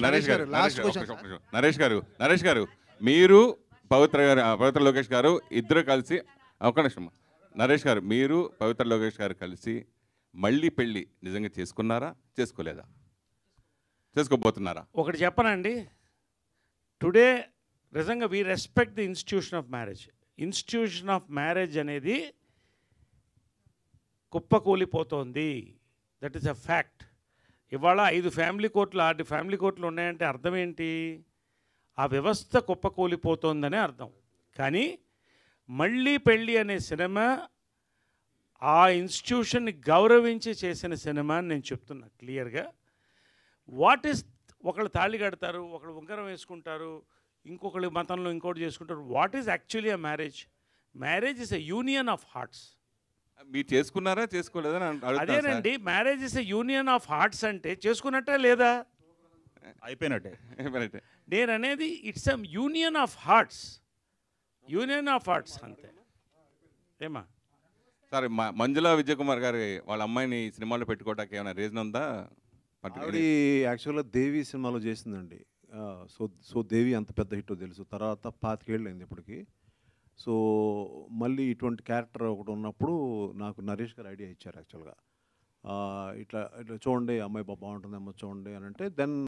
నరేష్ గారు నరేష్ గారు. నరేష్ గారు నరేష్ గారు మీరు పవిత్ర గారు పవిత్ర లోకేష్ గారు ఇద్దరు కలిసి ఒక నిమిషం. నరేష్ గారు మీరు పవిత్ర లోకేష్ గారు కలిసి మళ్ళీ పెళ్ళి నిజంగా చేసుకున్నారా చేసుకోలేదా? చేసుకోబోతున్నారా? ఒకటి చెప్పనండి. టుడే నిజంగా we respect the institution of marriage institution of marriage అనేది కుప్పకూలిపోతోంది. దట్ ఈస్ అ ఫ్యాక్ట్ ఇవాళ ఐదు ఫ్యామిలీ కోర్టులు ఆరు ఫ్యామిలీ కోర్టులు ఉన్నాయంటే అర్థం ఏంటి? ఆ వ్యవస్థ కుప్పకూలిపోతోందనే అర్థం. కానీ మళ్ళీ పెళ్ళి అనే సినిమా ఆ ఇన్స్టిట్యూషన్ని గౌరవించి చేసిన సినిమా అని నేను చెప్తున్నా క్లియర్గా. వాట్ ఈస్ ఒకళ్ళు తాళి కడతారు ఒకళ్ళు ఉంగరం వేసుకుంటారు ఇంకొకళ్ళు మతంలో ఇంకోటి చేసుకుంటారు. What is actually a marriage? Marriage is a union of hearts. మీరు చేసుకున్నారా చేసుకోలేదా అని అడుగుతాను సార్. అదేనండి marriage is a union of hearts అంటే చేసుకున్నట్టే లేదా? అయిపోయినట్టే. రైట్. నేను అనేది it's union of hearts union of hearts అంతే. ఏమా? సార్ మ- మంజులా విజయ్ కుమార్ గారి వాళ్ళ అమ్మాయిని ఈ సినిమాలో పెట్టుకోవడానికి ఏమైనా రీజన్ ఉందా? యాక్చువల్గా దేవి సినిమాలో చేసిందండి. సో సో దేవి అంత పెద్ద హిట్ తెలుసు. తర్వాత పాతికేళ్ళు అయింది ఇప్పటికి. సో మళ్ళీ ఇటువంటి క్యారెక్టర్ ఒకటి ఉన్నప్పుడు నాకు నరేష్ గారు ఐడియా ఇచ్చారు యాక్చువల్గా. ఇట్లా ఇట్లా చూడండి అమ్మాయి బా- బాగుంటుందేమో చూడండి అని అంటే దెన్